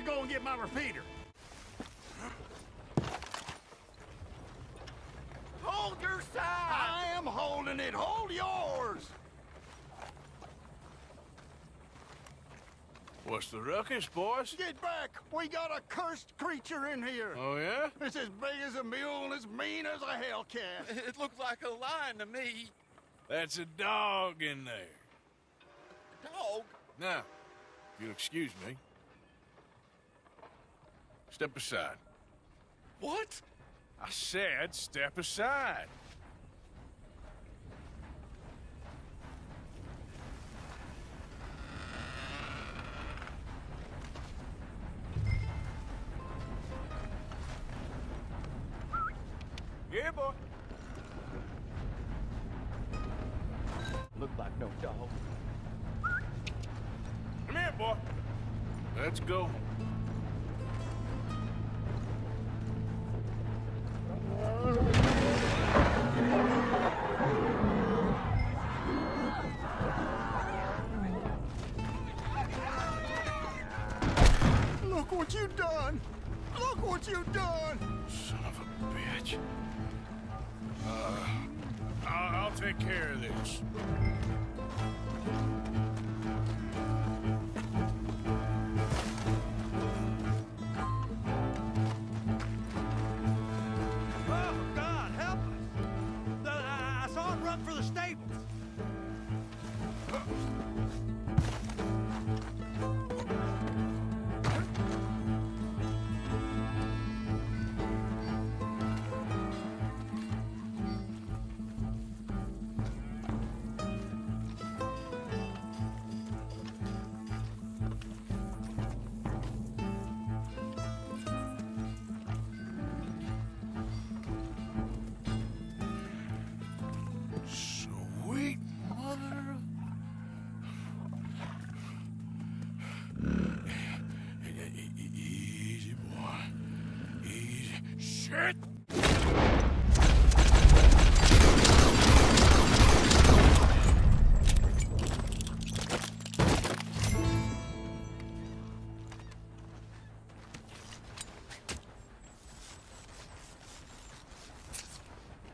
should go and get my repeater. Hold your side! I am holding it. Hold yours. What's the ruckus, boys? Get back. We got a cursed creature in here. Oh, yeah? It's as big as a mule and as mean as a hellcat. It looked like a lion to me. That's a dog in there. Dog? Now, if you'll excuse me. Step aside. What? I said step aside. Yeah, boy. Looked like no dog. Come here, boy. Let's go. Look what you've done. Look what you've done. Son of a bitch. Uh, I'll, I'll take care of this. Shit!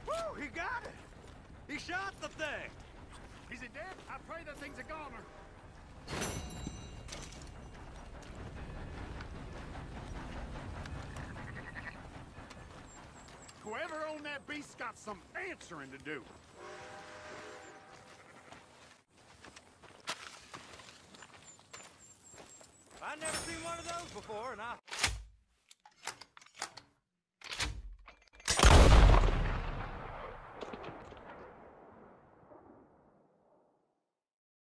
Woo, he got it! He shot the thing! Is it dead? I pray that thing's a goner. Whoever owned that beast's got some answering to do. I've never seen one of those before, and I